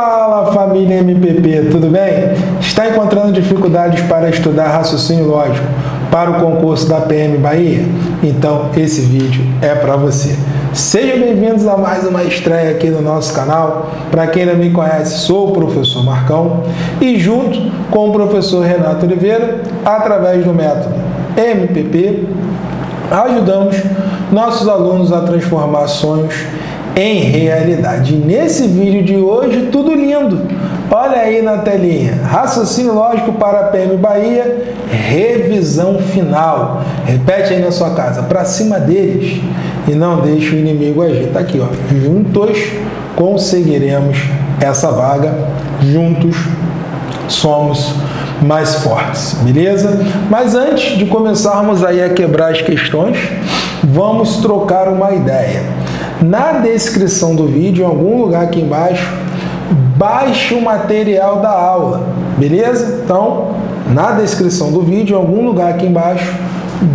Fala família MPP, tudo bem? Está encontrando dificuldades para estudar raciocínio lógico para o concurso da PM Bahia? Então esse vídeo é para você. Sejam bem-vindos a mais uma estreia aqui no nosso canal. Para quem não me conhece, sou o professor Marcão e junto com o professor Renato Oliveira, através do método MPP, ajudamos nossos alunos a transformar sonhos em realidade. Nesse vídeo de hoje, tudo lindo. Olha aí na telinha. Raciocínio lógico para a PM Bahia, revisão final. Repete aí na sua casa, para cima deles e não deixe o inimigo agir. Tá aqui, ó. Juntos conseguiremos essa vaga. Juntos somos mais fortes, beleza? Mas antes de começarmos aí a quebrar as questões, vamos trocar uma ideia. Na descrição do vídeo, em algum lugar aqui embaixo, baixe o material da aula, beleza? Então, na descrição do vídeo, em algum lugar aqui embaixo,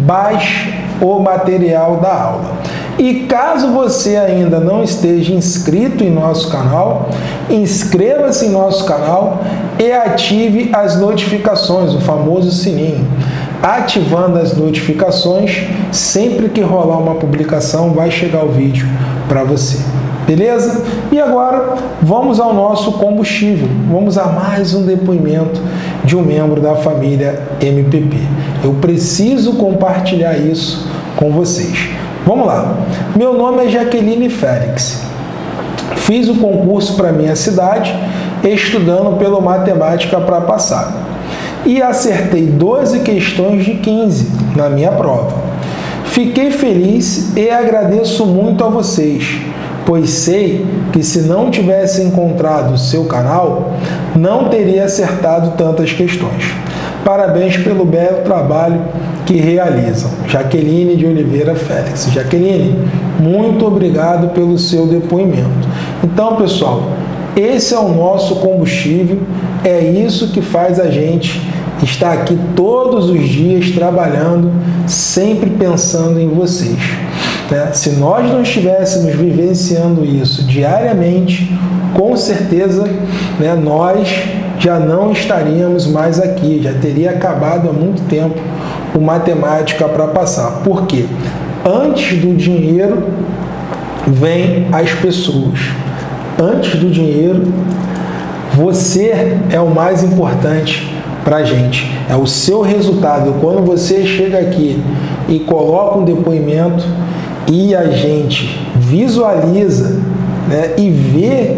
baixe o material da aula. E caso você ainda não esteja inscrito em nosso canal, inscreva-se em nosso canal e ative as notificações, o famoso sininho. Ativando as notificações, sempre que rolar uma publicação, vai chegar o vídeo para você. Beleza? E agora vamos ao nosso combustível. Vamos a mais um depoimento de um membro da família MPP. Eu preciso compartilhar isso com vocês. Vamos lá. Meu nome é Jaqueline Félix. Fiz o concurso para minha cidade, estudando pelo Matemática para passar. E acertei 12 questões de 15 na minha prova. Fiquei feliz e agradeço muito a vocês, pois sei que se não tivesse encontrado o seu canal, não teria acertado tantas questões. Parabéns pelo belo trabalho que realizam. Jaqueline de Oliveira Félix. Jaqueline, muito obrigado pelo seu depoimento. Então, pessoal, esse é o nosso combustível, é isso que faz a gente estar aqui todos os dias trabalhando, sempre pensando em vocês. Né? Se nós não estivéssemos vivenciando isso diariamente, com certeza né, nós já não estaríamos mais aqui, já teria acabado há muito tempo o matemática para passar. Por quê? Antes do dinheiro vem as pessoas. Antes do dinheiro, você é o mais importante para a gente. É o seu resultado. Quando você chega aqui e coloca um depoimento e a gente visualiza né, e vê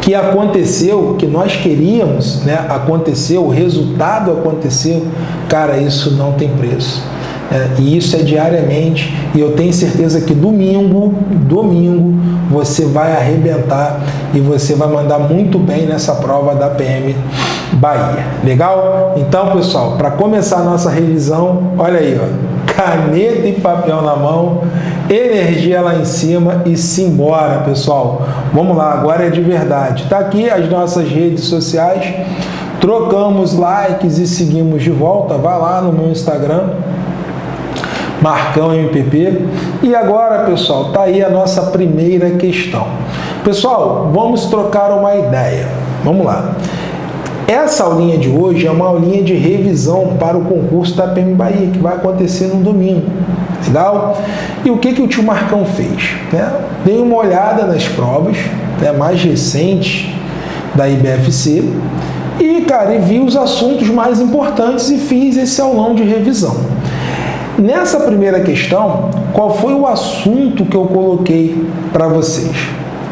que aconteceu, que nós queríamos, né, aconteceu, o resultado aconteceu, cara, isso não tem preço. É, e isso é diariamente, e eu tenho certeza que domingo, domingo, você vai arrebentar e você vai mandar muito bem nessa prova da PM Bahia. Legal? Então, pessoal, para começar a nossa revisão, olha aí, ó, caneta e papel na mão, energia lá em cima e simbora, pessoal. Vamos lá, agora é de verdade. Tá aqui as nossas redes sociais. Trocamos likes e seguimos de volta. Vai lá no meu Instagram, Marcão MPP. E agora, pessoal, tá aí a nossa primeira questão. Pessoal, vamos trocar uma ideia. Vamos lá. Essa aulinha de hoje é uma aulinha de revisão para o concurso da PM Bahia, que vai acontecer no domingo. Legal? E o que, que o tio Marcão fez? Né? Dei uma olhada nas provas né, mais recentes da IBFC e, cara, e vi os assuntos mais importantes e fiz esse aulão de revisão. Nessa primeira questão, qual foi o assunto que eu coloquei para vocês?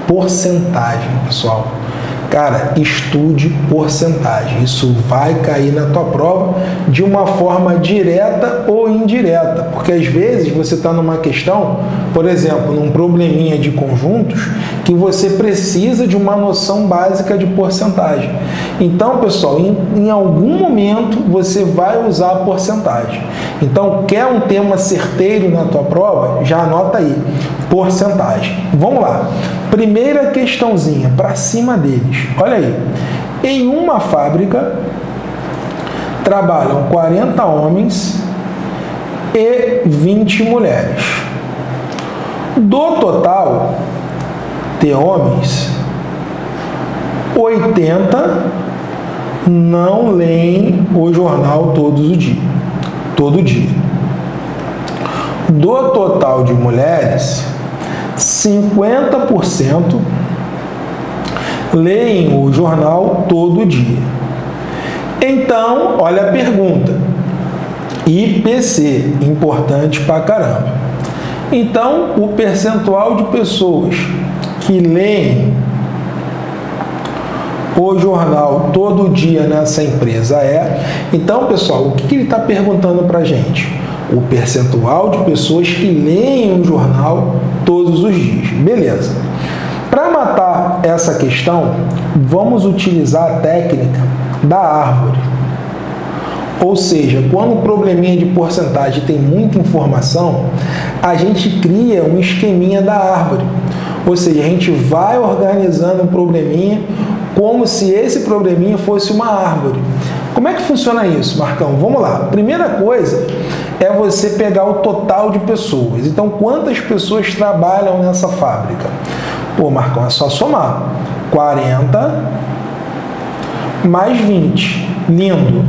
Porcentagem, pessoal. Cara, estude porcentagem. Isso vai cair na tua prova de uma forma direta ou indireta. Porque às vezes você está numa questão, por exemplo, num probleminha de conjuntos, que você precisa de uma noção básica de porcentagem. Então, pessoal, em, em algum momento você vai usar a porcentagem. Então, quer um tema certeiro na tua prova? Já anota aí, porcentagem. Vamos lá. Primeira questãozinha, para cima deles. Olha aí. Em uma fábrica trabalham 40 homens e 20 mulheres. Do total de homens, 80 não leem o jornal todos os dias. Todo dia. Do total de mulheres, 50% leem o jornal todo dia. Então, olha a pergunta. IPC, importante pra caramba. Então, o percentual de pessoas que leem o jornal todo dia nessa empresa é. Então, pessoal, o que, ele está perguntando para gente? O percentual de pessoas que leem o jornal todos os dias. Beleza. Para matar essa questão, vamos utilizar a técnica da árvore. Ou seja, quando o probleminha de porcentagem tem muita informação, a gente cria um esqueminha da árvore. Ou seja, a gente vai organizando um probleminha como se esse probleminha fosse uma árvore. Como é que funciona isso, Marcão? Vamos lá. Primeira coisa é você pegar o total de pessoas. Então, quantas pessoas trabalham nessa fábrica? Pô, Marcão, é só somar. 40 mais 20. Lindo.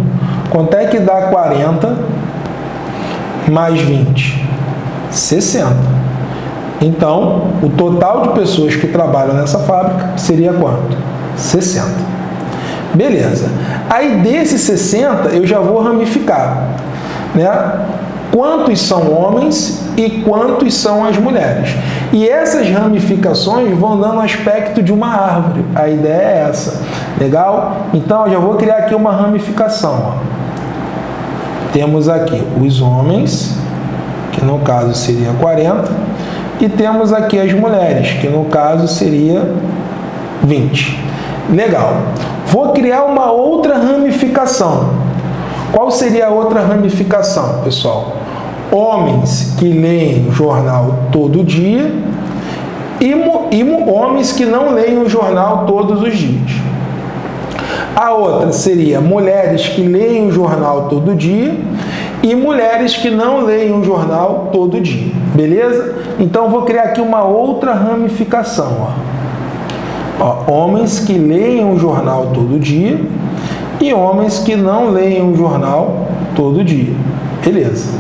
Quanto é que dá 40 mais 20? 60. Então, o total de pessoas que trabalham nessa fábrica seria quanto? 60. Beleza. Aí desses 60 eu já vou ramificar, né? Quantos são homens e quantos são as mulheres. E essas ramificações vão dando aspecto de uma árvore. A ideia é essa. Legal? Então eu já vou criar aqui uma ramificação. Ó. Temos aqui os homens, que no caso seria 40, e temos aqui as mulheres, que no caso seria 20. Legal. Vou criar uma outra ramificação. Qual seria a outra ramificação, pessoal? Homens que leem o jornal todo dia e, e homens que não leem o jornal todos os dias. A outra seria mulheres que leem o jornal todo dia e mulheres que não leem o jornal todo dia. Beleza? Então vou criar aqui uma outra ramificação. Ó. Ó, homens que leem o jornal todo dia e homens que não leem o jornal todo dia. Beleza.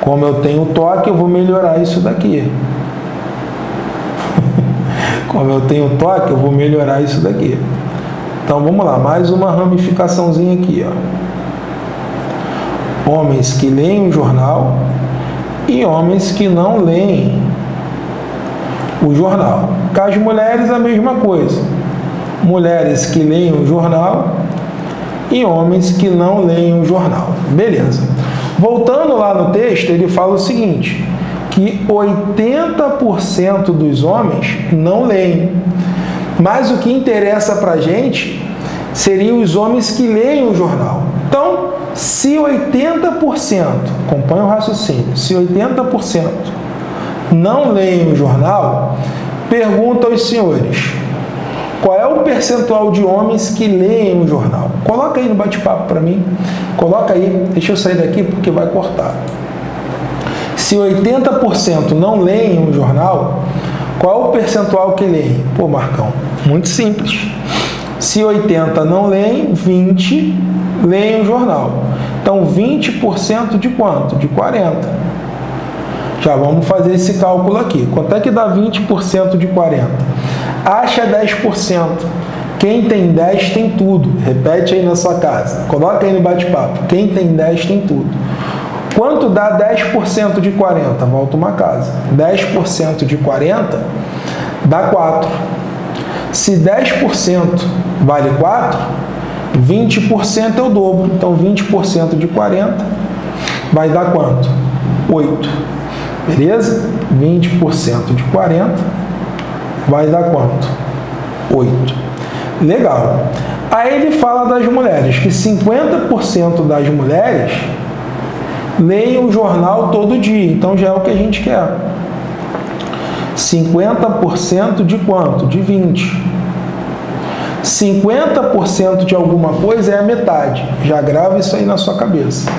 Como eu tenho toque, eu vou melhorar isso daqui. Como eu tenho toque, eu vou melhorar isso daqui. Então vamos lá, mais uma ramificaçãozinha aqui, ó. Homens que leem o jornal e homens que não leem o jornal. As mulheres, a mesma coisa. Mulheres que leem o jornal e homens que não leem o jornal. Beleza. Voltando lá no texto, ele fala o seguinte: que 80% dos homens não leem. Mas o que interessa para a gente seriam os homens que leem o jornal. Então, se 80%, acompanha o raciocínio, se 80% não leem o jornal, pergunta aos senhores: qual é o percentual de homens que leem o jornal? Coloca aí no bate-papo para mim. Coloca aí, deixa eu sair daqui porque vai cortar. Se 80% não leem o jornal, qual é o percentual que leem? Pô, Marcão, muito simples. Se 80 não leem, 20 leem o jornal. Então, 20% de quanto? De 40. Já vamos fazer esse cálculo aqui. Quanto é que dá 20% de 40? Acha 10%. Quem tem 10 tem tudo. Repete aí na sua casa. Coloca aí no bate-papo. Quem tem 10 tem tudo. Quanto dá 10% de 40? Volta uma casa. 10% de 40 dá 4. Se 10% vale 4, 20% é o dobro. Então 20% de 40 vai dar quanto? 8. Beleza? 20% de 40 vai dar quanto? 8. Legal. Aí ele fala das mulheres, que 50% das mulheres leem o jornal todo dia. Então já é o que a gente quer. 50% de quanto? De 20. 50% de alguma coisa é a metade. Já grava isso aí na sua cabeça.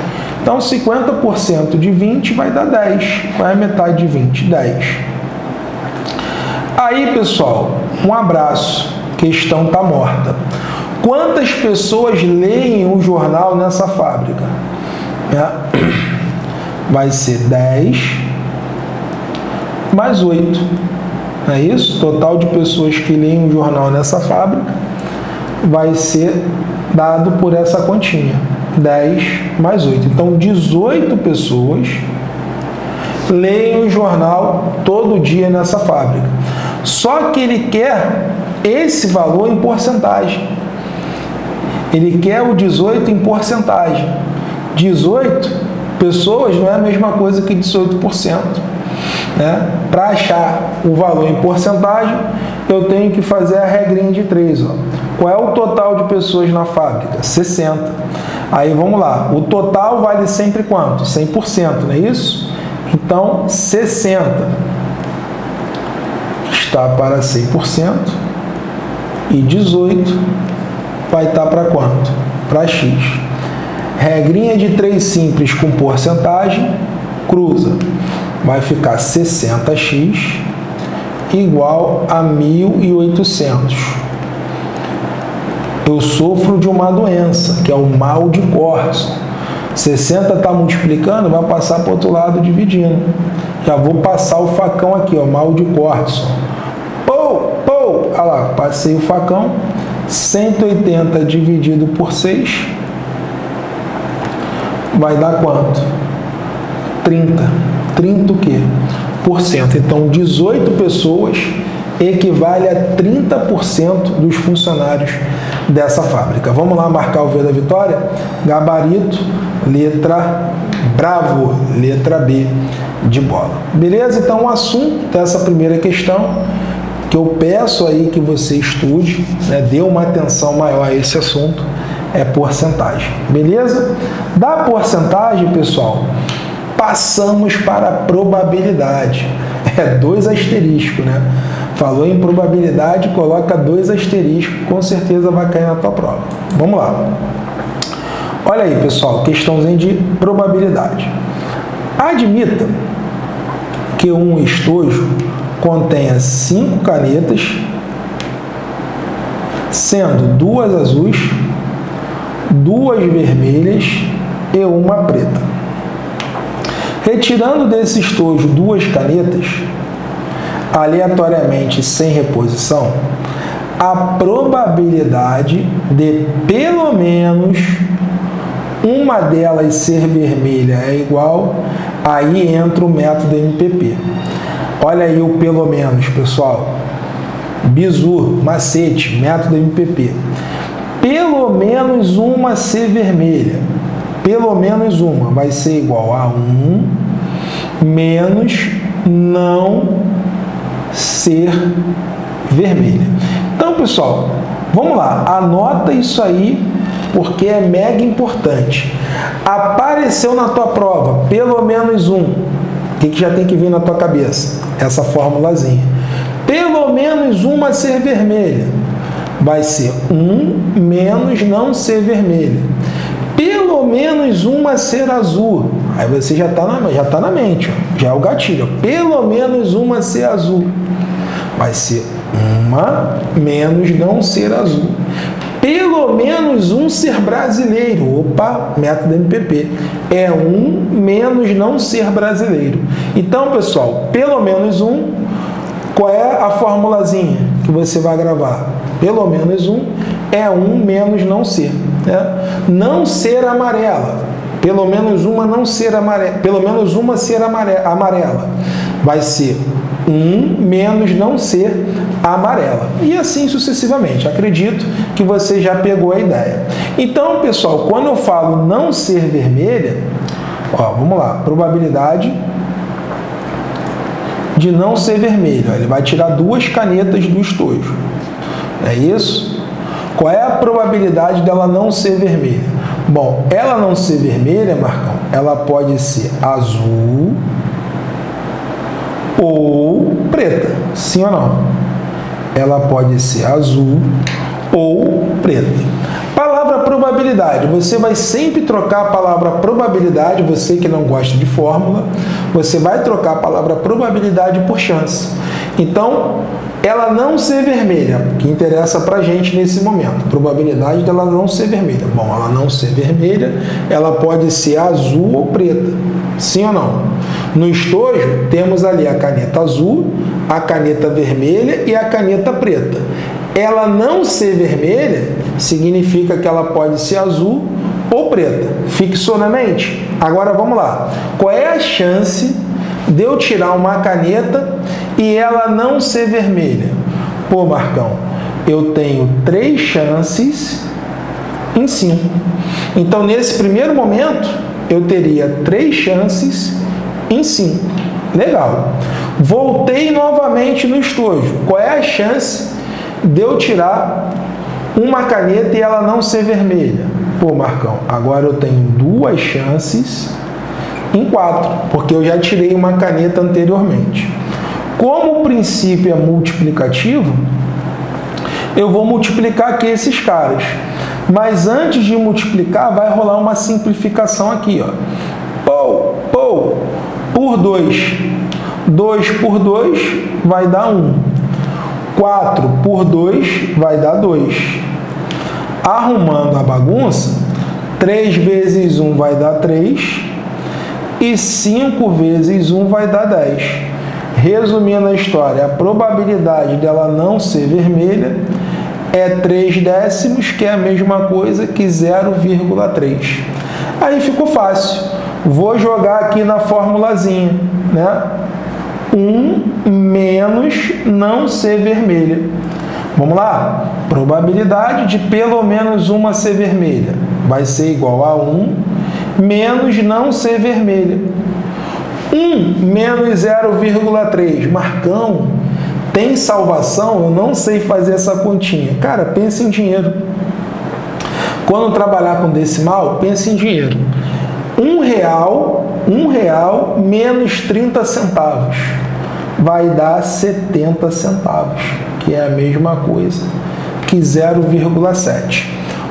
Então, 50% de 20 vai dar 10. Qual é a metade de 20? 10. Aí, pessoal, um abraço. questão está morta. Quantas pessoas leem o jornal nessa fábrica? É. Vai ser 10 mais 8. Não é isso? Total de pessoas que leem o jornal nessa fábrica vai ser dado por essa continha. 10 mais 8. Então, 18 pessoas leem o jornal todo dia nessa fábrica. Só que ele quer esse valor em porcentagem. Ele quer o 18 em porcentagem. 18 pessoas não é a mesma coisa que 18%. Né? Para achar o valor em porcentagem, eu tenho que fazer a regrinha de 3. Ó. Qual é o total de pessoas na fábrica? 60. Aí vamos lá, o total vale sempre quanto? 100%, não é isso? Então, 60 está para 100% e 18 vai estar para quanto? Para X. Regrinha de 3 simples com porcentagem, cruza. Vai ficar 60x igual a 1.800 eu sofro de uma doença, que é o mal de Corson. 60 está multiplicando, vai passar para o outro lado dividindo. Já vou passar o facão aqui, ó, mal de Corson. Lá, passei o facão. 180 dividido por 6 vai dar quanto? 30. 30 o quê? Por cento. Então, 18 pessoas equivale a 30% dos funcionários dessa fábrica. Vamos lá marcar o V da vitória? Gabarito, letra bravo, letra B de bola. Beleza? Então o assunto dessa primeira questão que eu peço aí que você estude, né, dê uma atenção maior a esse assunto, é porcentagem. Beleza? Da porcentagem, pessoal, passamos para a probabilidade. É dois asteriscos, né? Falou em probabilidade, coloca dois asteriscos, com certeza vai cair na tua prova. Vamos lá. Olha aí, pessoal, questãozinha de probabilidade. Admita que um estojo contenha cinco canetas, sendo duas azuis, duas vermelhas e uma preta. Retirando desse estojo duas canetas, aleatoriamente sem reposição, a probabilidade de pelo menos uma delas ser vermelha é igual, aí entra o método MPP. Olha aí o pelo menos, pessoal. Bizu, macete, método MPP. Pelo menos uma ser vermelha. Pelo menos uma vai ser igual a 1 menos não ser vermelha. Então, pessoal, vamos lá, anota isso aí porque é mega importante. Apareceu na tua prova pelo menos um. O que, que já tem que vir na tua cabeça? Essa formulazinha. Pelo menos uma ser vermelha. Vai ser um menos não ser vermelha. Pelo menos uma ser azul. Aí você já está na, já tá na mente, já é o gatilho. Pelo menos uma ser azul vai ser uma menos não ser azul. Pelo menos um ser brasileiro. Opa, método MPP. É um menos não ser brasileiro. Então, pessoal, pelo menos um, qual é a formulazinha que você vai gravar? Pelo menos um é um menos não ser. Né? Não ser amarela. Pelo menos uma não ser amarela. Pelo menos uma ser amarela. Vai ser 1 menos não ser amarela. E assim sucessivamente. Acredito que você já pegou a ideia. Então, pessoal, quando eu falo não ser vermelha, ó, vamos lá, probabilidade de não ser vermelho. Ele vai tirar duas canetas do estojo. É isso? Qual é a probabilidade dela não ser vermelha? Bom, ela não ser vermelha, Marcão, ela pode ser azul, ou preta. Sim ou não? Ela pode ser azul ou preta. Palavra probabilidade. Você vai sempre trocar a palavra probabilidade, você que não gosta de fórmula, você vai trocar a palavra probabilidade por chance. Então, ela não ser vermelha, que interessa para gente nesse momento, probabilidade dela não ser vermelha. Bom, ela não ser vermelha, ela pode ser azul ou preta, sim ou não? No estojo, temos ali a caneta azul, a caneta vermelha e a caneta preta. Ela não ser vermelha significa que ela pode ser azul ou preta. Fixou na mente? Agora vamos lá. Qual é a chance de eu tirar uma caneta e ela não ser vermelha? Pô, Marcão, eu tenho três chances em cinco. Então, nesse primeiro momento, eu teria três chances em cinco. Legal. Voltei novamente no estojo. Qual é a chance de eu tirar uma caneta e ela não ser vermelha? Pô, Marcão, agora eu tenho duas chances em quatro, porque eu já tirei uma caneta anteriormente. Como o princípio é multiplicativo, eu vou multiplicar aqui esses caras. Mas antes de multiplicar, vai rolar uma simplificação aqui, ó. Pou, pou, por 2. 2 por 2 vai dar 1. 4 por 2 vai dar 2. Arrumando a bagunça, 3 vezes 1 vai dar 3 e 5 vezes 1 vai dar 10. Resumindo a história, a probabilidade dela não ser vermelha é 3 décimos, que é a mesma coisa que 0,3. Aí ficou fácil. Vou jogar aqui na formulazinha, né? 1 menos não ser vermelha. Vamos lá? Probabilidade de pelo menos uma ser vermelha vai ser igual a 1 menos não ser vermelha. 1 menos 0,3. Marcão, tem salvação? Eu não sei fazer essa continha. Cara, pense em dinheiro. Quando trabalhar com decimal, pense em dinheiro. Um real, um real menos 30 centavos vai dar 70 centavos que é a mesma coisa que 0,7.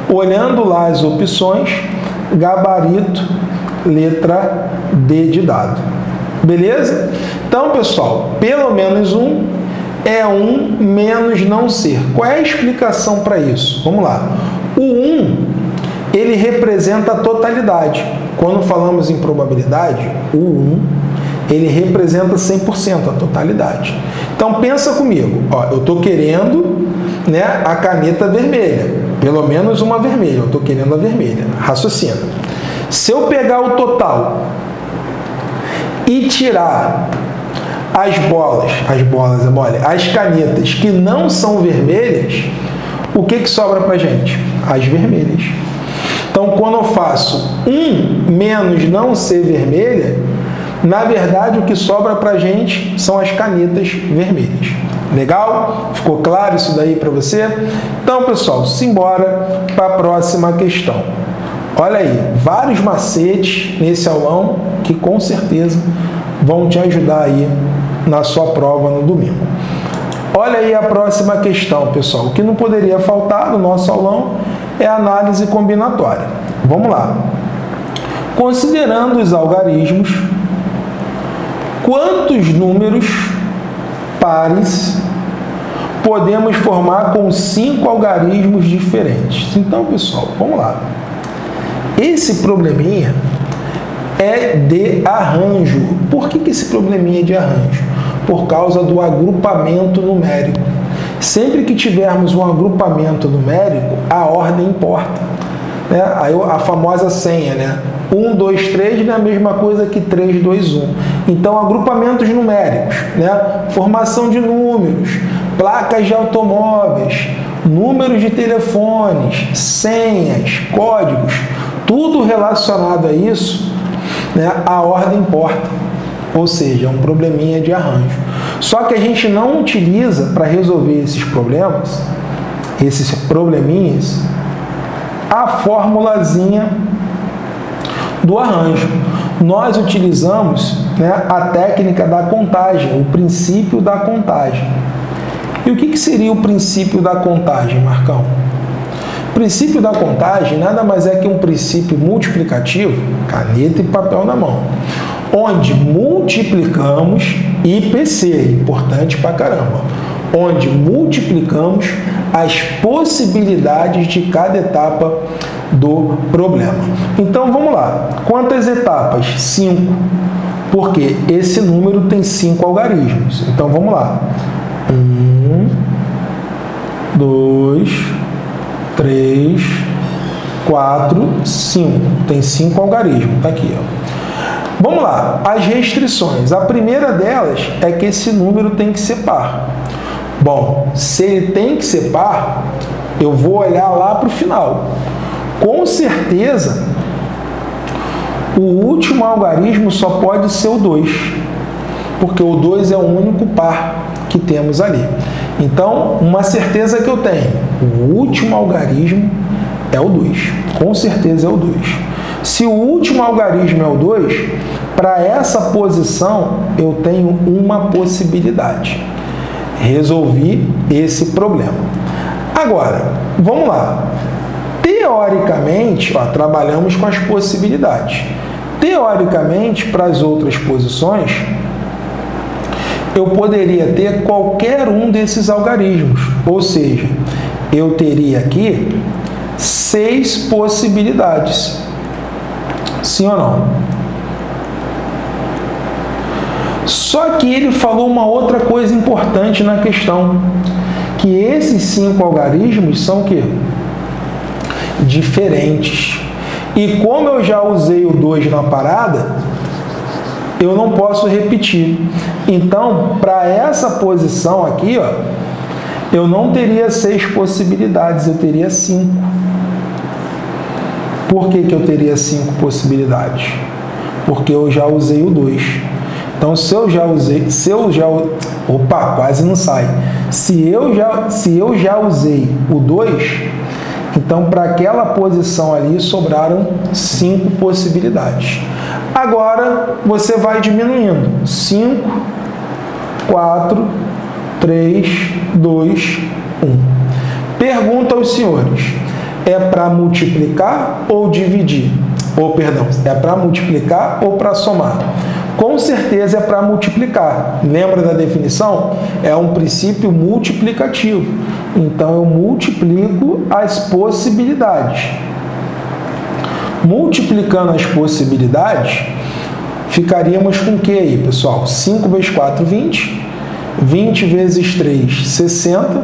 Olhando lá as opções, gabarito, letra D de dado. Beleza? Então, pessoal, pelo menos um é um menos não ser. Qual é a explicação para isso? Vamos lá. O 1, ele representa a totalidade. Quando falamos em probabilidade, o 1 ele representa 100% a totalidade. Então pensa comigo, ó, eu estou querendo né, a caneta vermelha, pelo menos uma vermelha, eu estou querendo a vermelha. Raciocina. Se eu pegar o total e tirar as bolas, as bolas, olha, as canetas que não são vermelhas, o que, que sobra para gente? As vermelhas. Então, quando eu faço um menos não ser vermelha, na verdade, o que sobra para a gente são as canetas vermelhas. Legal? Ficou claro isso daí para você? Então, pessoal, simbora para a próxima questão. Olha aí, vários macetes nesse aulão que com certeza vão te ajudar aí na sua prova no domingo. Olha aí a próxima questão, pessoal. O que não poderia faltar no nosso aulão é a análise combinatória. Vamos lá. Considerando os algarismos quantos números pares podemos formar com cinco algarismos diferentes. Então, pessoal, vamos lá. Esse probleminha é de arranjo. Por que, que esse probleminha é de arranjo? Por causa do agrupamento numérico. Sempre que tivermos um agrupamento numérico, a ordem importa. Né? A famosa senha, né? 1, 2, 3 não é a mesma coisa que 3, 2, 1. Então, agrupamentos numéricos, né? formação de números, placas de automóveis, números de telefones, senhas, códigos, tudo relacionado a isso, né? a ordem importa. Ou seja, é um probleminha de arranjo. Só que a gente não utiliza para resolver esses problemas, esses probleminhas, a formulazinha do arranjo. Nós utilizamos né, a técnica da contagem, o princípio da contagem. E o que, que seria o princípio da contagem, Marcão? O princípio da contagem nada mais é que um princípio multiplicativo, caneta e papel na mão, onde multiplicamos IPC, importante pra caramba, onde multiplicamos as possibilidades de cada etapa do problema. Então vamos lá. Quantas etapas? Cinco. Porque esse número tem cinco algarismos. Então vamos lá. Um, dois, três, quatro, cinco. Tem cinco algarismos. Tá aqui, ó. Vamos lá, as restrições. A primeira delas é que esse número tem que ser par. Bom, se ele tem que ser par, eu vou olhar lá para o final. Com certeza, o último algarismo só pode ser o 2, porque o 2 é o único par que temos ali. Então, uma certeza que eu tenho, o último algarismo é o 2. Com certeza é o 2. Se o último algarismo é o 2, para essa posição eu tenho uma possibilidade. Resolvi esse problema. Agora, vamos lá. Teoricamente, ó, trabalhamos com as possibilidades. Teoricamente, para as outras posições, eu poderia ter qualquer um desses algarismos. Ou seja, eu teria aqui seis possibilidades. Sim ou não? Só que ele falou uma outra coisa importante na questão, que esses cinco algarismos são o quê? Diferentes. E como eu já usei o 2 na parada, eu não posso repetir. Então, para essa posição aqui, ó, eu não teria seis possibilidades, eu teria cinco. Por que, que eu teria cinco possibilidades? Porque eu já usei o 2. Então, se eu já usei, se eu já, opa, quase não sai. Se eu já, se eu já usei o 2, então para aquela posição ali sobraram cinco possibilidades. Agora você vai diminuindo. 5, 4, 3, 2, 1. Pergunta aos senhores: é para multiplicar ou dividir? Ou, perdão, é para multiplicar ou para somar? Com certeza é para multiplicar. Lembra da definição? É um princípio multiplicativo. Então eu multiplico as possibilidades. Multiplicando as possibilidades, ficaríamos com o que aí, pessoal? 5 vezes 4, 20. 20 vezes 3, 60.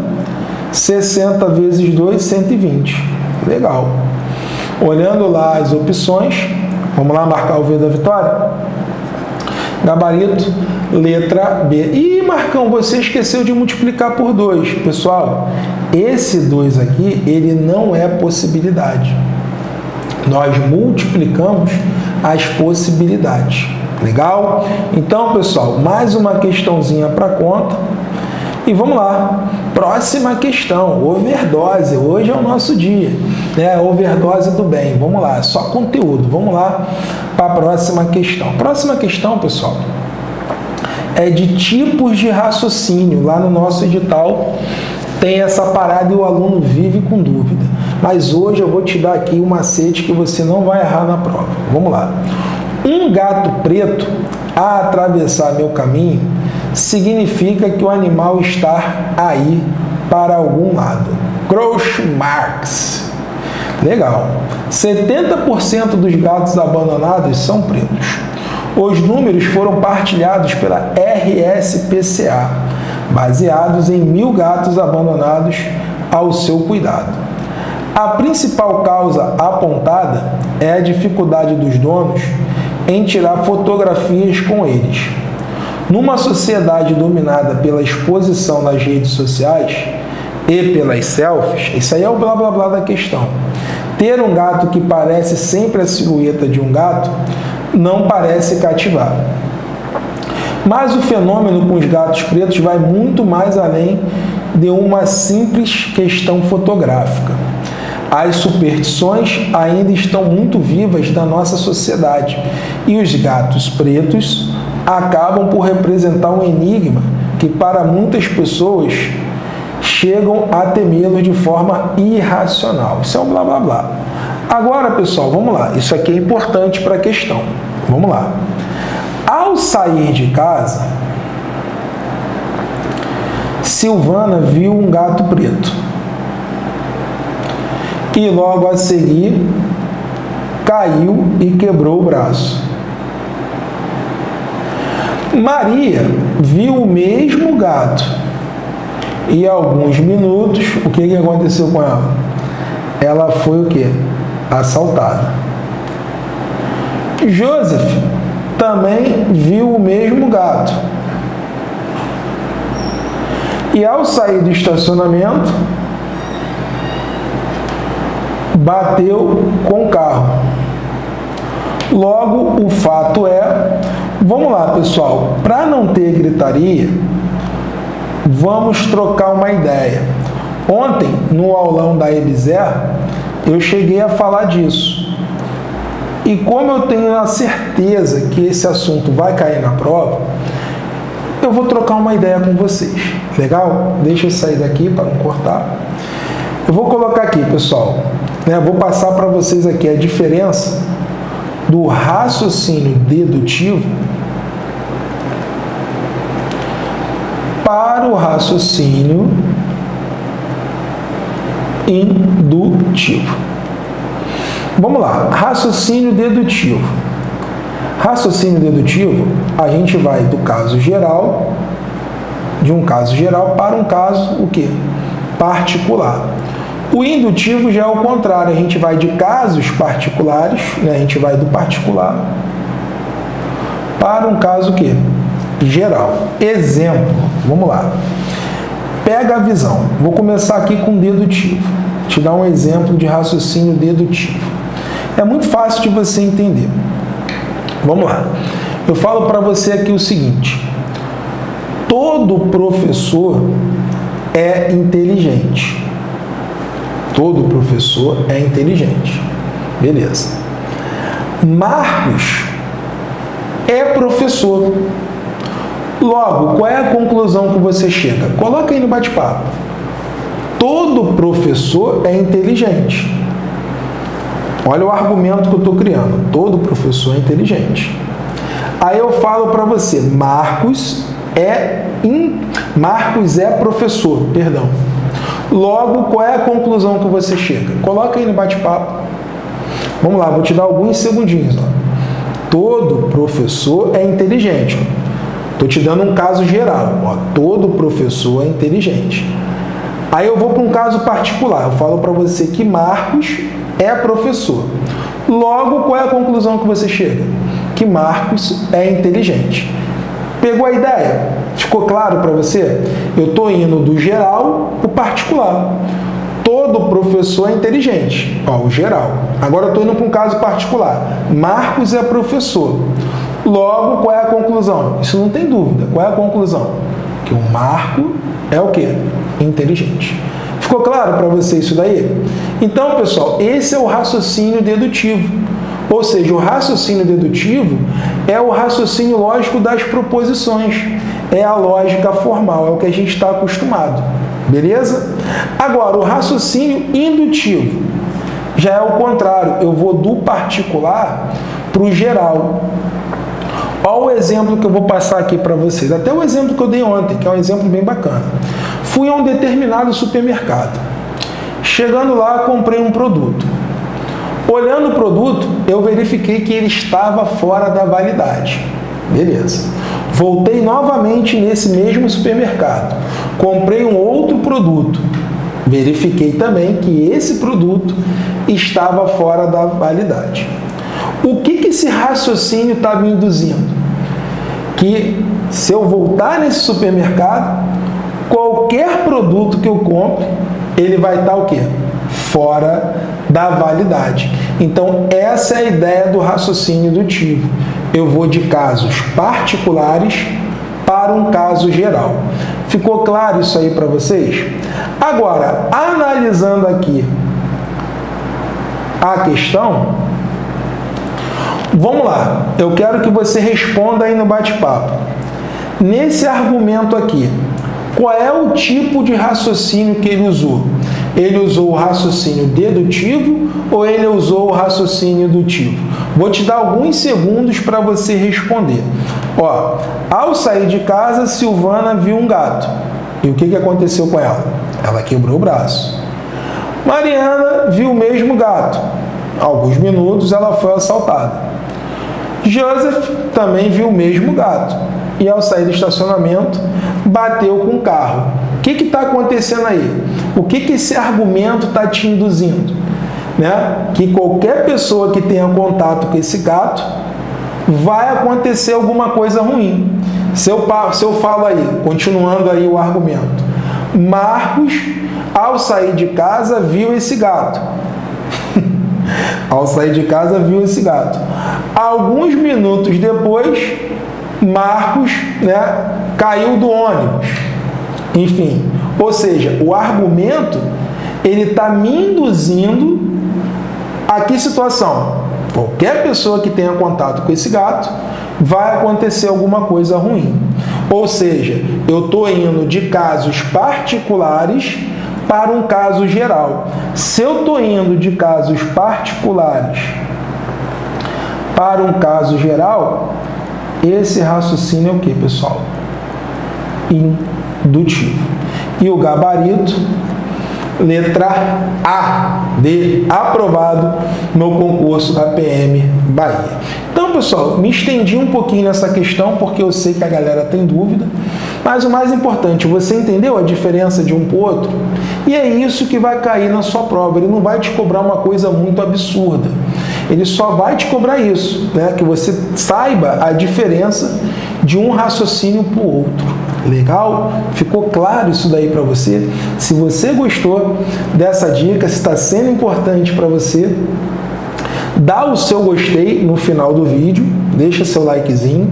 60 vezes 2, 120. Legal. Olhando lá as opções, vamos lá marcar o V da vitória? Gabarito, letra B. E Marcão, você esqueceu de multiplicar por 2. Pessoal, esse 2 aqui, ele não é possibilidade. Nós multiplicamos as possibilidades. Legal? Então, pessoal, mais uma questãozinha para conta. E vamos lá. Próxima questão, overdose. Hoje é o nosso dia, né? Overdose do bem. Vamos lá, só conteúdo. Vamos lá próxima questão. Próxima questão, pessoal, é de tipos de raciocínio. Lá no nosso edital tem essa parada e o aluno vive com dúvida. Mas hoje eu vou te dar aqui um macete que você não vai errar na prova. Vamos lá. Um gato preto a atravessar meu caminho significa que o animal está aí para algum lado. Groucho Marx. Legal. 70% dos gatos abandonados são pretos. Os números foram partilhados pela RSPCA, baseados em mil gatos abandonados ao seu cuidado. A principal causa apontada é a dificuldade dos donos em tirar fotografias com eles. Numa sociedade dominada pela exposição nas redes sociais e pelas selfies, isso aí é o blá blá blá da questão. Ter um gato que parece sempre a silhueta de um gato não parece cativar. Mas o fenômeno com os gatos pretos vai muito mais além de uma simples questão fotográfica. As superstições ainda estão muito vivas na nossa sociedade e os gatos pretos acabam por representar um enigma que para muitas pessoas chegam a temê-lo de forma irracional. Isso é um blá blá blá. Agora, pessoal, vamos lá. Isso aqui é importante para a questão. Vamos lá. Ao sair de casa, Silvana viu um gato preto. E logo a seguir caiu e quebrou o braço. Maria viu o mesmo gato e alguns minutos, o que, que aconteceu com ela? Ela foi o que? Assaltada. Joseph também viu o mesmo gato. E ao sair do estacionamento, bateu com o carro. Logo, o fato é, vamos lá, pessoal, para não ter gritaria, vamos trocar uma ideia. Ontem, no aulão da EBSER, eu cheguei a falar disso. E como eu tenho a certeza que esse assunto vai cair na prova, eu vou trocar uma ideia com vocês. Legal? Deixa eu sair daqui para não cortar. Eu vou colocar aqui, pessoal. Né, vou passar para vocês aqui a diferença do raciocínio dedutivo para o raciocínio indutivo. Vamos lá, raciocínio dedutivo. Raciocínio dedutivo, a gente vai do caso geral, de um caso geral para um caso o que? Particular. O indutivo já é o contrário, a gente vai de casos particulares, né? a gente vai do particular para um caso que geral. Exemplo, vamos lá. Pega a visão. Vou começar aqui com dedutivo. Te dar um exemplo de raciocínio dedutivo. É muito fácil de você entender. Vamos lá. Eu falo para você aqui o seguinte: todo professor é inteligente. Todo professor é inteligente. Beleza. Marcos é professor. Logo, qual é a conclusão que você chega? Coloca aí no bate-papo. Todo professor é inteligente. Olha o argumento que eu estou criando. Todo professor é inteligente. Aí eu falo para você, Marcos é in... Marcos é professor, perdão. Logo, qual é a conclusão que você chega? Coloca aí no bate-papo. Vamos lá, vou te dar alguns segundinhos. Ó. Todo professor é inteligente. Estou te dando um caso geral. Ó. Todo professor é inteligente. Aí eu vou para um caso particular. Eu falo para você que Marcos é professor. Logo, qual é a conclusão que você chega? Que Marcos é inteligente. Pegou a ideia? Ficou claro para você? Eu estou indo do geral para o particular. Todo professor é inteligente. Ó, o geral. Agora eu estou indo para um caso particular. Marcos é professor. Logo, qual é a conclusão? Isso não tem dúvida. Qual é a conclusão? Que o Marco é o quê? Inteligente. Ficou claro para você isso daí? Então, pessoal, esse é o raciocínio dedutivo. Ou seja, o raciocínio dedutivo é o raciocínio lógico das proposições. É a lógica formal, é o que a gente está acostumado. Beleza? Agora, o raciocínio indutivo já é o contrário. Eu vou do particular para o geral. Olha o exemplo que eu vou passar aqui para vocês. Até o exemplo que eu dei ontem, que é um exemplo bem bacana. Fui a um determinado supermercado. Chegando lá, comprei um produto. Olhando o produto, eu verifiquei que ele estava fora da validade. Beleza. Voltei novamente nesse mesmo supermercado. Comprei um outro produto. Verifiquei também que esse produto estava fora da validade. O que, que esse raciocínio está me induzindo? Que se eu voltar nesse supermercado, qualquer produto que eu compre, ele vai estar o quê? Fora da validade. Então, essa é a ideia do raciocínio indutivo. Eu vou de casos particulares para um caso geral. Ficou claro isso aí para vocês? Agora, analisando aqui a questão, vamos lá. Eu quero que você responda aí no bate-papo. Nesse argumento aqui, qual é o tipo de raciocínio que ele usou? Ele usou o raciocínio dedutivo ou ele usou o raciocínio indutivo? Vou te dar alguns segundos para você responder. Ó, ao sair de casa, Silvana viu um gato. E o que, que aconteceu com ela? Ela quebrou o braço. Mariana viu o mesmo gato. Alguns minutos ela foi assaltada. Joseph também viu o mesmo gato. E ao sair do estacionamento, bateu com o carro. O que está acontecendo aí? O que, que esse argumento está te induzindo? Né? Que qualquer pessoa que tenha contato com esse gato vai acontecer alguma coisa ruim. Se eu, se eu falo aí, continuando aí o argumento, Marcos, ao sair de casa, viu esse gato. ao sair de casa, viu esse gato. Alguns minutos depois, Marcos né, caiu do ônibus. Enfim, ou seja, o argumento ele está me induzindo a que situação? Qualquer pessoa que tenha contato com esse gato vai acontecer alguma coisa ruim. Ou seja, eu estou indo de casos particulares para um caso geral. Se eu estou indo de casos particulares para um caso geral, esse raciocínio é o que, pessoal? Indutivo. E o gabarito letra A de aprovado no concurso da PM Bahia. Então, pessoal, me estendi um pouquinho nessa questão porque eu sei que a galera tem dúvida, mas o mais importante, você entendeu a diferença de um para o outro? E é isso que vai cair na sua prova. Ele não vai te cobrar uma coisa muito absurda. Ele só vai te cobrar isso, né? que você saiba a diferença de um raciocínio para o outro. Legal? Ficou claro isso daí para você? Se você gostou dessa dica, se está sendo importante para você, dá o seu gostei no final do vídeo, deixa seu likezinho.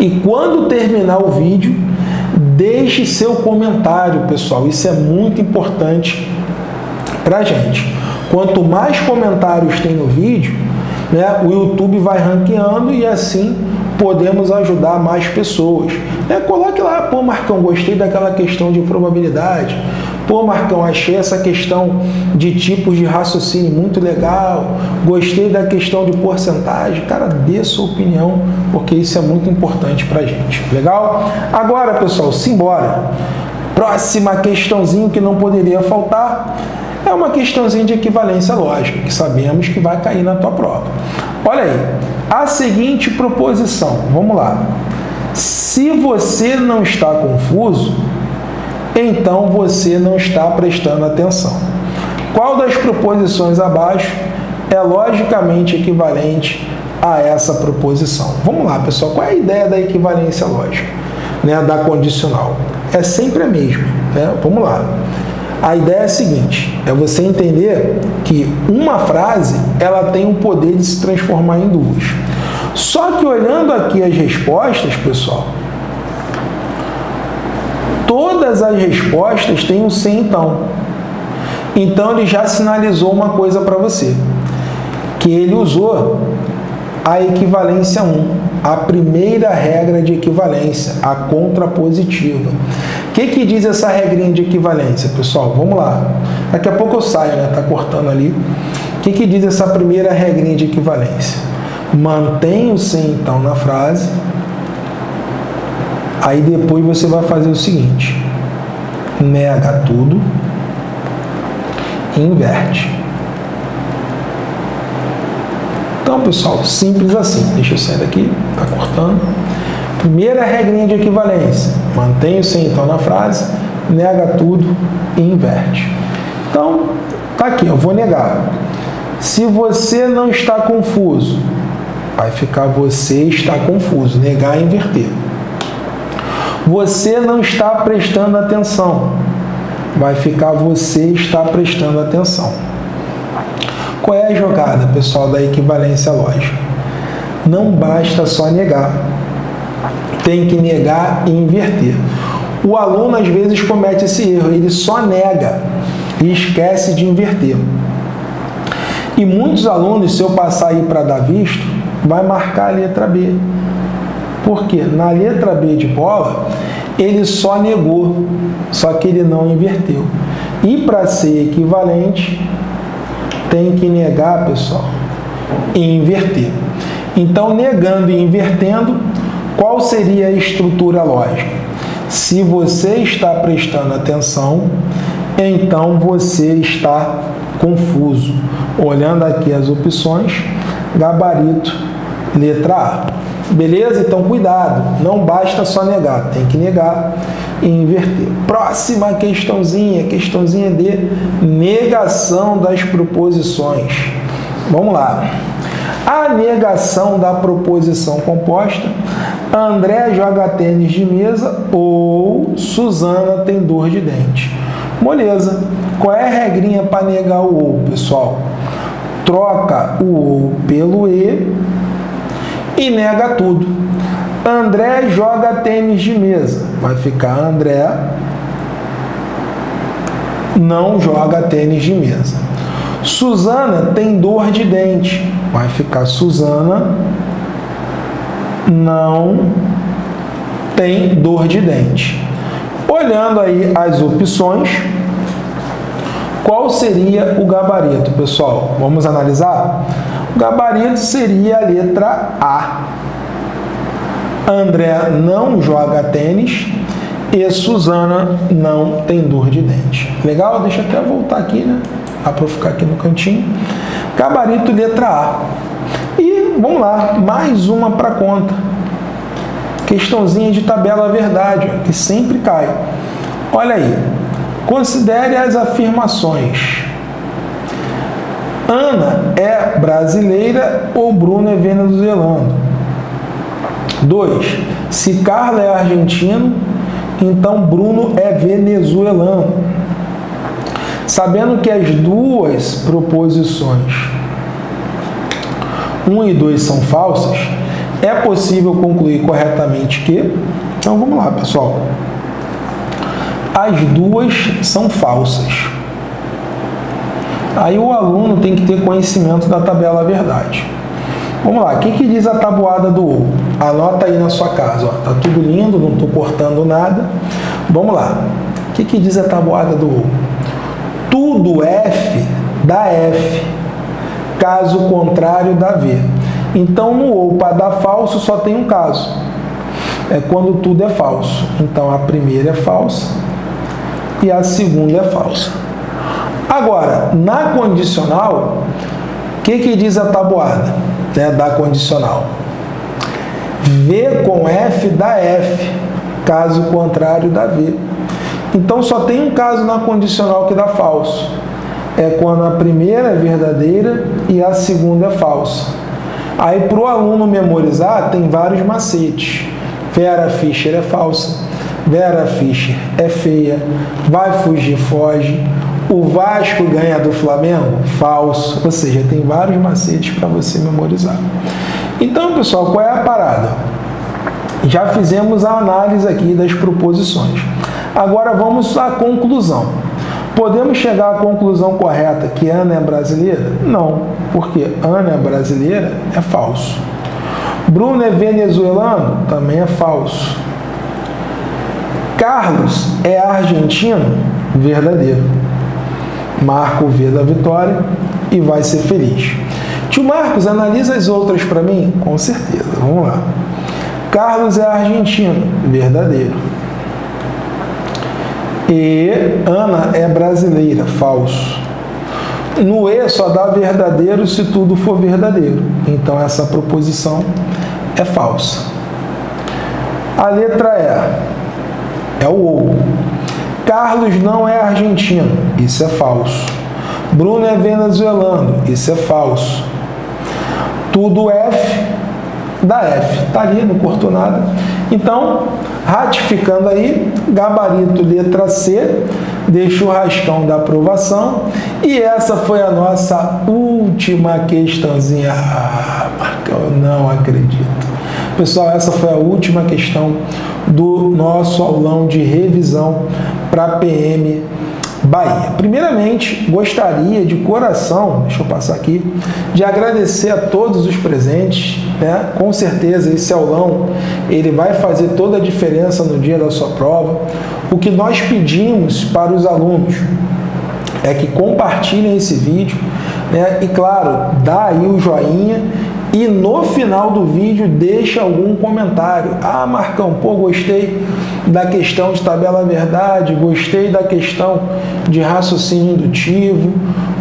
E quando terminar o vídeo, deixe seu comentário, pessoal. Isso é muito importante para gente. Quanto mais comentários tem no vídeo, né, o YouTube vai ranqueando e assim podemos ajudar mais pessoas. É, coloque lá, pô, Marcão, gostei daquela questão de probabilidade. Pô, Marcão, achei essa questão de tipos de raciocínio muito legal. Gostei da questão de porcentagem. Cara, dê sua opinião, porque isso é muito importante pra gente. Legal? Agora, pessoal, simbora. Próxima questãozinho que não poderia faltar é uma questãozinha de equivalência lógica, que sabemos que vai cair na tua prova. Olha aí, a seguinte proposição, vamos lá. Se você não está confuso, então você não está prestando atenção. Qual das proposições abaixo é logicamente equivalente a essa proposição? Vamos lá, pessoal. Qual é a ideia da equivalência lógica? Né, da condicional? É sempre a mesma. Né? Vamos lá. A ideia é a seguinte: é você entender que uma frase ela tem o poder de se transformar em duas. Só que olhando aqui as respostas, pessoal, todas as respostas têm um sim então. Então ele já sinalizou uma coisa para você, que ele usou a equivalência 1, a primeira regra de equivalência, a contrapositiva. O que, que diz essa regrinha de equivalência, pessoal? Vamos lá. Daqui a pouco eu saio, né? Tá cortando ali. O que, que diz essa primeira regrinha de equivalência? Mantém o sim então na frase. Aí depois você vai fazer o seguinte: nega tudo e inverte. Então, pessoal, simples assim. Deixa eu sair daqui, tá cortando. Primeira regrinha de equivalência: mantém o então na frase, nega tudo e inverte. Então, tá aqui, eu vou negar. Se você não está confuso, vai ficar você está confuso, negar e inverter. Você não está prestando atenção, vai ficar você está prestando atenção. Qual é a jogada, pessoal, da equivalência lógica? Não basta só negar, tem que negar e inverter. O aluno às vezes comete esse erro, ele só nega e esquece de inverter. E muitos alunos, se eu passar aí para dar visto, vai marcar a letra B. Porque na letra B de bola, ele só negou, só que ele não inverteu. E para ser equivalente, tem que negar, pessoal, e inverter. Então, negando e invertendo, Qual seria a estrutura lógica? Se você está prestando atenção, então você está confuso. Olhando aqui as opções, gabarito, letra A. Beleza? Então cuidado, não basta só negar, tem que negar e inverter. Próxima questãozinha, questãozinha de negação das proposições. Vamos lá. A negação da proposição composta, André joga tênis de mesa ou Suzana tem dor de dente. Moleza. Qual é a regrinha para negar o ou, pessoal? Troca o ou pelo e e nega tudo. André joga tênis de mesa. Vai ficar André não joga tênis de mesa. Suzana tem dor de dente. Vai ficar Suzana não tem dor de dente. Olhando aí as opções, qual seria o gabarito, pessoal? Vamos analisar? O gabarito seria a letra A. André não joga tênis e Suzana não tem dor de dente. Legal? Deixa eu até voltar aqui, né? Para ficar aqui no cantinho. Gabarito letra A. E vamos lá, mais uma para conta. Questãozinha de tabela verdade, que sempre cai. Olha aí. Considere as afirmações. Ana é brasileira ou Bruno é venezuelano? 2. Se Carla é argentino, então Bruno é venezuelano. Sabendo que as duas proposições 1 um e 2 são falsas, é possível concluir corretamente que. Então vamos lá, pessoal. As duas são falsas. Aí o aluno tem que ter conhecimento da tabela verdade. Vamos lá, o que, que diz a tabuada do ou? Anota aí na sua casa, ó. Tá tudo lindo, não estou cortando nada. Vamos lá. O que, que diz a tabuada do ou? Tudo F dá F, caso contrário dá V. Então no ou para dar falso só tem um caso. É quando tudo é falso. Então a primeira é falsa e a segunda é falsa. Agora, na condicional, o que, que diz a tabuada? né, da condicional. V com F dá F, caso contrário dá V. Então só tem um caso na condicional que dá falso. É quando a primeira é verdadeira e a segunda é falsa. Aí para o aluno memorizar tem vários macetes. Vera Fischer é falsa, Vera Fischer é feia, vai fugir, foge. O Vasco ganha do Flamengo? Falso. Ou seja, tem vários macetes para você memorizar. Então, pessoal, qual é a parada? Já fizemos a análise aqui das proposições. Agora vamos à conclusão. Podemos chegar à conclusão correta que Ana é brasileira? Não, porque Ana é brasileira é falso. Bruno é venezuelano? Também é falso. Carlos é argentino? Verdadeiro marca o V da vitória e vai ser feliz. Tio Marcos, analisa as outras para mim? Com certeza, vamos lá. Carlos é argentino, verdadeiro. E Ana é brasileira, falso. No E só dá verdadeiro se tudo for verdadeiro. Então essa proposição é falsa. A letra E é o OU. Carlos não é argentino, isso é falso. Bruno é venezuelano, isso é falso. Tudo F da F. Tá ali, não cortou nada. Então, ratificando aí, gabarito letra C, deixa o rascão da aprovação. E essa foi a nossa última questãozinha. Ah, eu não acredito. Pessoal, essa foi a última questão do nosso aulão de revisão para PM Bahia. Primeiramente, gostaria de coração, deixa eu passar aqui, de agradecer a todos os presentes, né? Com certeza esse aulão, ele vai fazer toda a diferença no dia da sua prova. O que nós pedimos para os alunos é que compartilhem esse vídeo, né? E claro, dá aí o joinha e no final do vídeo deixa algum comentário. Ah, Marcão, pô, gostei da questão de tabela verdade, gostei da questão de raciocínio indutivo.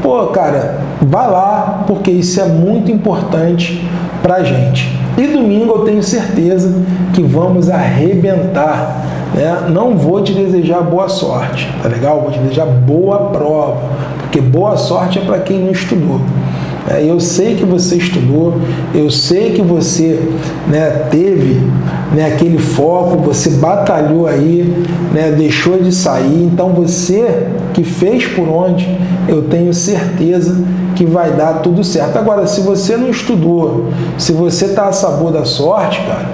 Pô, cara, vai lá, porque isso é muito importante pra gente. E domingo eu tenho certeza que vamos arrebentar. Né? Não vou te desejar boa sorte, tá legal? Vou te desejar boa prova, porque boa sorte é para quem não estudou. É, eu sei que você estudou, eu sei que você né, teve né, aquele foco, você batalhou aí, né, deixou de sair. Então você que fez por onde, eu tenho certeza que vai dar tudo certo. Agora, se você não estudou, se você está a sabor da sorte, cara,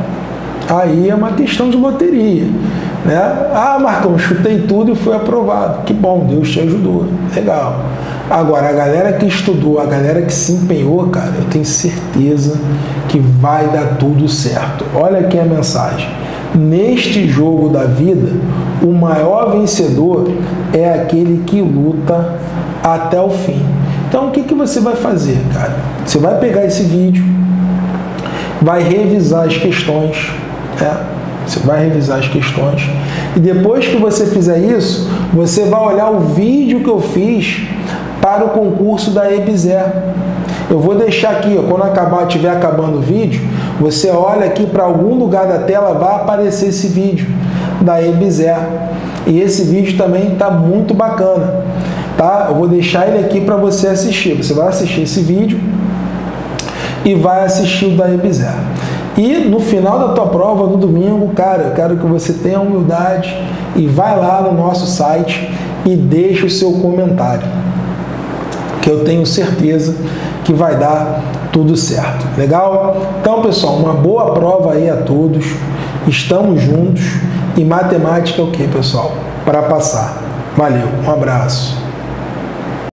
aí é uma questão de loteria. Né? Ah, Marcão, chutei tudo e foi aprovado. Que bom, Deus te ajudou. Legal. Agora, a galera que estudou, a galera que se empenhou, cara, eu tenho certeza que vai dar tudo certo. Olha aqui a mensagem. Neste jogo da vida, o maior vencedor é aquele que luta até o fim. Então, o que, que você vai fazer, cara? Você vai pegar esse vídeo, vai revisar as questões, né? Você vai revisar as questões e depois que você fizer isso, você vai olhar o vídeo que eu fiz para o concurso da EBSER. Eu vou deixar aqui, ó, quando acabar, estiver acabando o vídeo, você olha aqui para algum lugar da tela, vai aparecer esse vídeo da EBSER. E esse vídeo também está muito bacana, tá? Eu vou deixar ele aqui para você assistir. Você vai assistir esse vídeo e vai assistir o da EBSER. E no final da tua prova, no domingo, cara, eu quero que você tenha humildade e vai lá no nosso site e deixe o seu comentário que eu tenho certeza que vai dar tudo certo. Legal? Então, pessoal, uma boa prova aí a todos. Estamos juntos e matemática é o que, pessoal? Para passar. Valeu, um abraço.